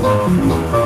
Música